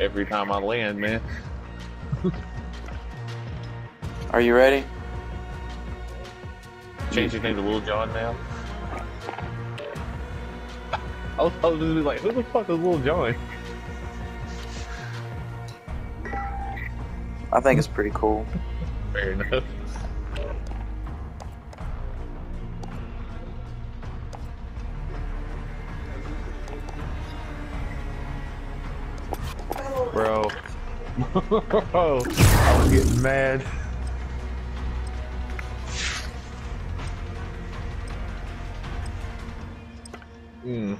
every time I land, man. Are you ready? Change your name to Lil Jon now. I was, I was just like, who the fuck is Lil Jon? I think it's pretty cool. Fair enough. Bro. I was getting mad. Mm.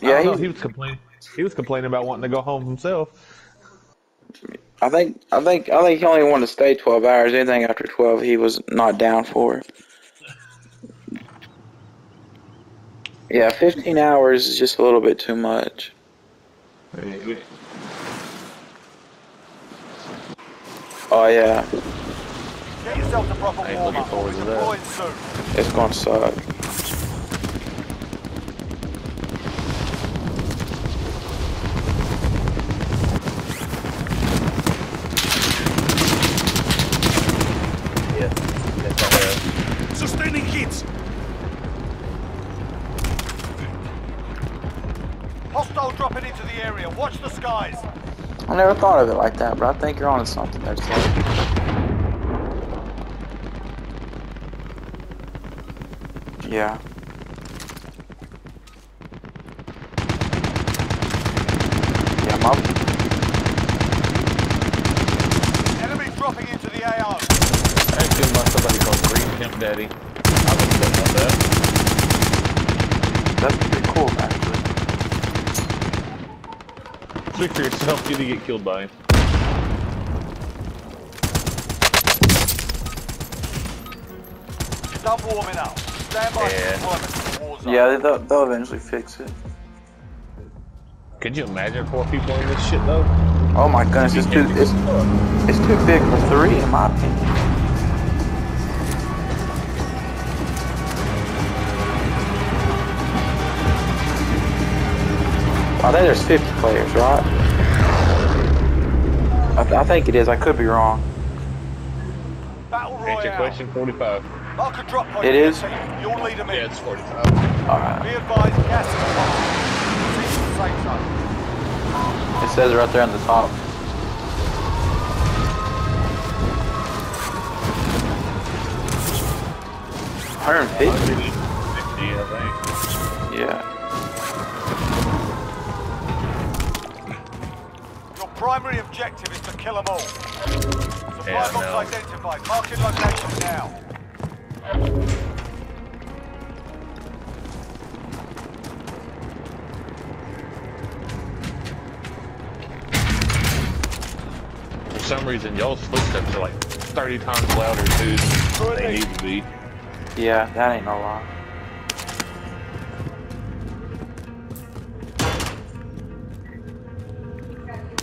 Yeah, I don't know, he was complaining. He was complaining about wanting to go home himself. I think I think I think he only wanted to stay twelve hours. Anything after twelve, he was not down for. Yeah, fifteen hours is just a little bit too much. Oh yeah, Get yourself to proper Ain't warm looking up. forward We're to that. deploying soon. it's gonna suck. Yeah. Yes, I have. Sustaining hits. Hostile dropping into the area. Watch the skies. I never thought of it like that, but I think you're onto something there. Slade. Yeah. Yeah, my Enemy dropping into the AO. I ain't killed by somebody called Green Pimp Daddy. I was upset about that. that's pretty cool actually. Speak for yourself, you didn't get killed by him. Done warming up. Stand by Yeah. for deployment. War zone. Yeah, they'll, they'll eventually fix it. Could you imagine four people in this shit though? Oh my goodness, it's too it's, it's too big for three in my opinion. I think there's 50 players, right? I, th- I think it is. I could be wrong. Battle Answer Royale. question 45. Mark a drop point It your is? team. You'll lead them in. Yeah, it's 45. All right. Be advised, gas is close. Proceed to the safe zone. It says right there on the top. Hundred and 50, fifty. Primary objective is to kill them all. Supply Yeah, box no. identified. Marking location now. For some reason, y'all's footsteps are like 30 times louder, dude. They need to be. Yeah, that ain't no lie.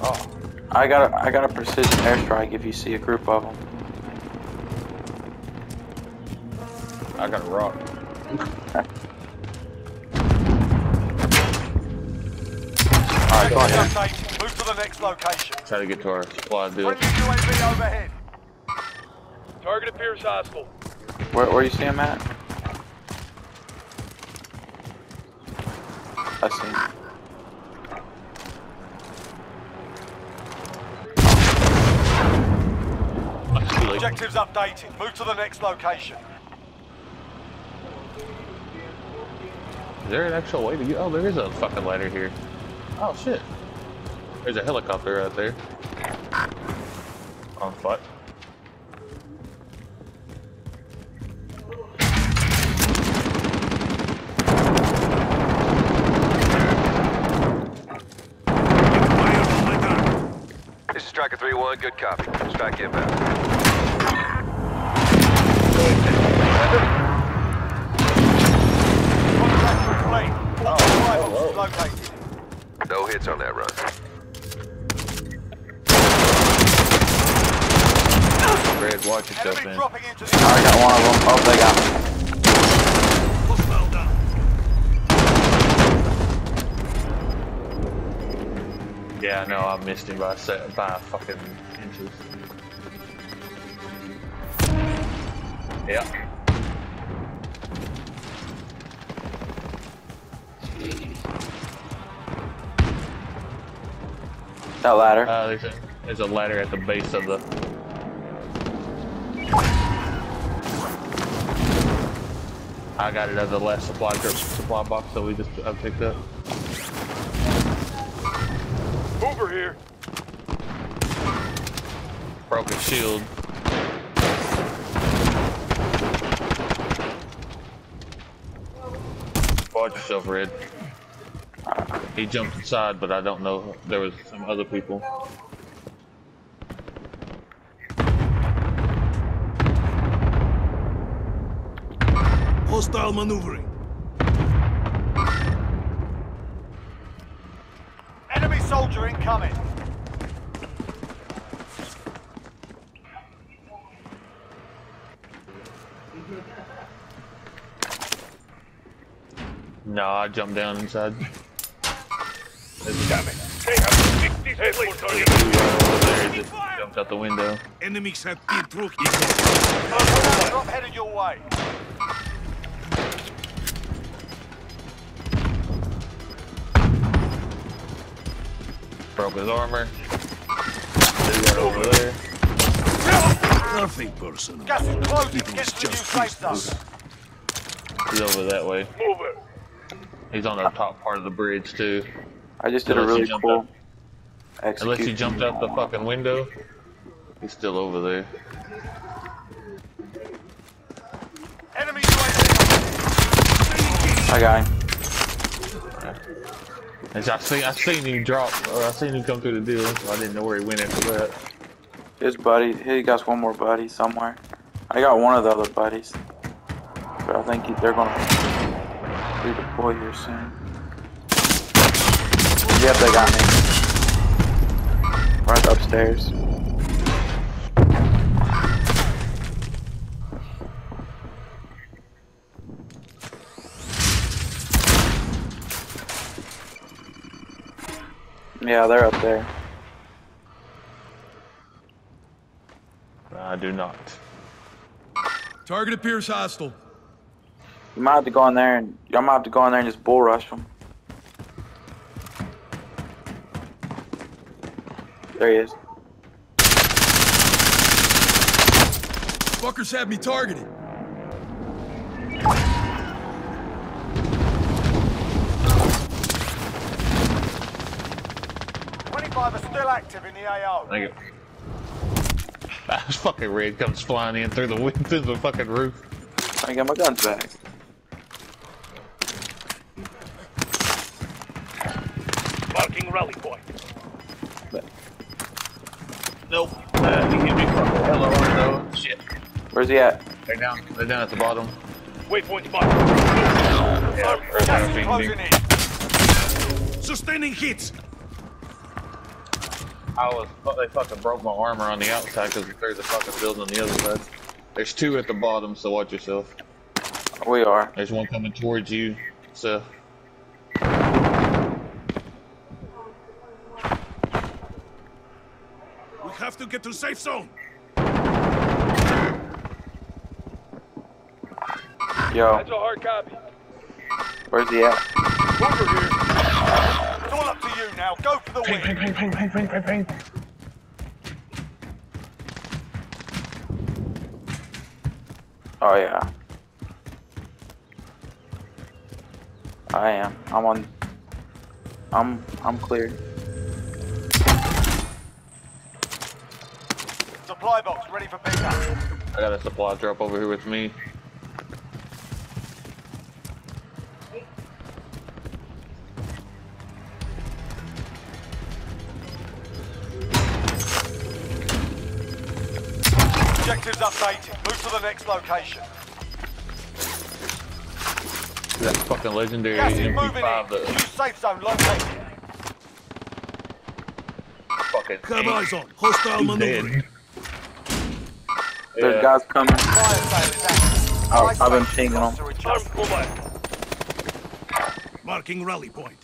Oh, I got a, I got a precision airstrike if you see a group of them. I got a rock. All right, go ahead. Move to the next location. Try to get to our supply deal. Friendly UAV overhead. Target appears hostile. Where where you see him at? I see. him. Must be like- Objectives updated. Move to the next location. Is there an actual way to get? Oh, there is a fucking ladder here. Oh shit. There's a helicopter out there. Oh, On foot. This is Striker 3-1, good copy. Strike inbound. No hits on that run. Red, watch yourself, man. dropping into the I got one of them. Oh, they got me. Yeah, no, I missed him by se- by fucking inches. Yeah. That ladder. Uh, there's a there's a ladder at the base of the. I got it as the last supply trip supply box that we just I picked up. Over here. Broken shield. Watch yourself, Red. He jumped inside, but I don't know. There was some other people. Hostile maneuvering. Enemy soldier incoming. No, I jumped down inside. Damn it. They have 50 place target. Just jumped out the window. Enemies have been through. Drop headed your way. Broke his armor. They got over there. Nothing personal. Gas is closing. It was the new just safe zone. He's over that way. Mover. He's on the top part of the bridge too. I just did a Unless he really cool up. Unless he jumped out the fucking window, he's still over there. Enemy UAV. I got him. And so I seen I seen him drop. Or I seen him come through the deal. So I didn't know where he went after that. His buddy, he got one more buddy somewhere. I got one of the other buddies. But I think he, they're gonna redeploy here soon. Yep, they got me. Right upstairs. Yeah, they're up there. I do not. Target appears hostile. You might have to go in there and y'all might have to go in there and just bull rush them. There he is. Fuckers have me targeted. Twenty-five are still active in the AO. Thank you. That fucking red comes flying in through the wind through the fucking roof. I got my guns back. Marking rally point. Nope. Uh, he hit me fucking hella hard though. Shit. Where's he at? They're down. They're down at the bottom. Waypoint marked. Yeah. Earth Gas is closing in. Sustaining hits. I was. They fucking broke my armor on the outside because there's a fucking building on the other side. There's two at the bottom, so watch yourself. We are. There's one coming towards you, so. Have to get to safe zone. Yo, That's a hard copy. where's he at? Mover here. It's all up to you now. Go for the Ping, ping, win. ping, ping, ping, ping, ping, ping. Oh yeah. I am. I'm on. I'm. I'm clear. Supply box ready for pickup. I got a supply drop over here with me. Objectives updated. Move to the next location. That fucking legendary Gas is moving MP5 in. New safe zone located. fucking Have eyes on. Hostile He's maneuvering. There's guys coming. Oh, I've been pinging them. Marking rally point.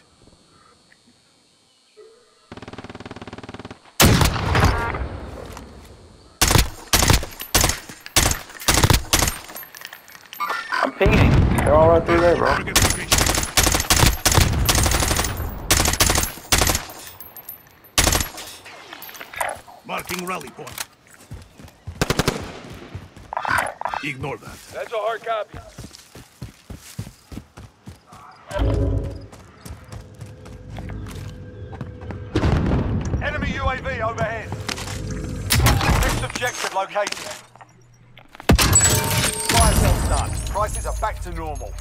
I'm pinging. They're all right through there, bro. Marking rally point. Ignore that. That's a hard copy. Enemy UAV overhead. Next objective located. Fire sales done. Prices are back to normal.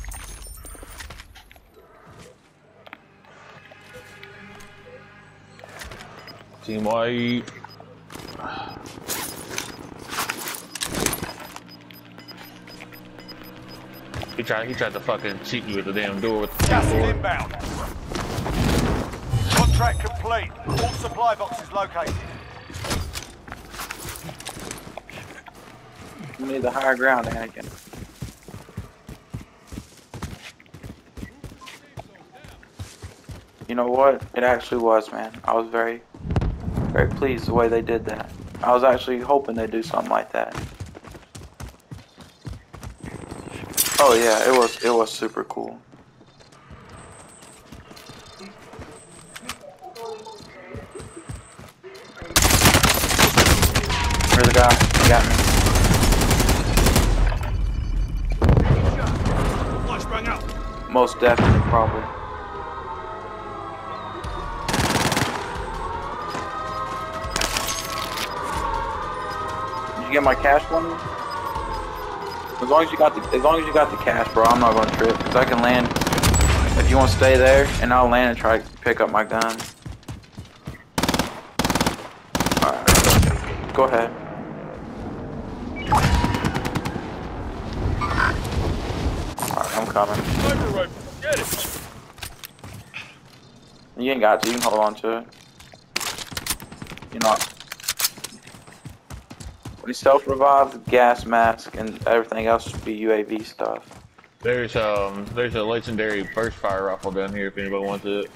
Team White. He tried. He tried to fucking cheat you with the damn door with the Gas is inbound. Contract complete. All supply boxes located. We need the higher ground, Anakin. You know what? It actually was, man. I was very, very pleased the way they did that. I was actually hoping they'd do something like that. Oh yeah, it was it was super cool. Where's the guy? He got me. Most definitely, probably. Did you get my cash one? As long as you got the, as long as you got the cash, bro, I'm not gonna trip because I can land. If you want to stay there, and I'll land and try to pick up my gun. Alright, go ahead. Alright, I'm coming. You ain't got to. You can hold on to it. You're not. We self revive, gas mask, and everything else should be UAV stuff. There's um. There's a legendary burst fire rifle down here. If anybody wants it.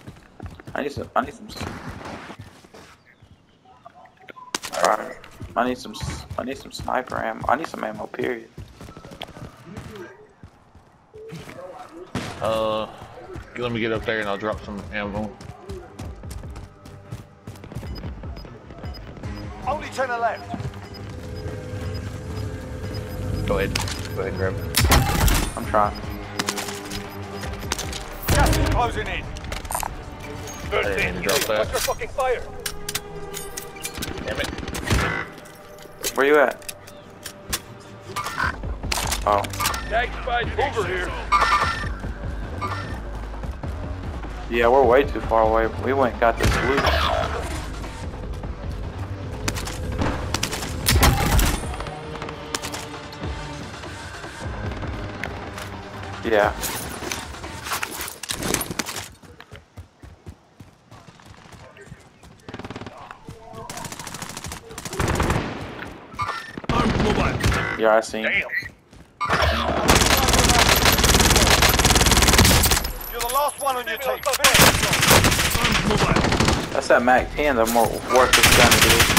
I need some. I need some. Alright. I need some. s- I need some sniper ammo. I need some ammo. Period. Uh. Let me get up there and I'll drop some ammo. Only 10 are left. Go ahead. Go ahead and grab it. I'm trying. Gas is closing in. I didn't mean to drop fucking fire? Damn it. Where you at? Oh. Tag spy over here. Yeah, we're way too far away. We went got this loot. Yeah. Yeah, I seen. You're the last one on your team. Finish. Armed mobile. That's that Mac 10, the more worthless gun it is.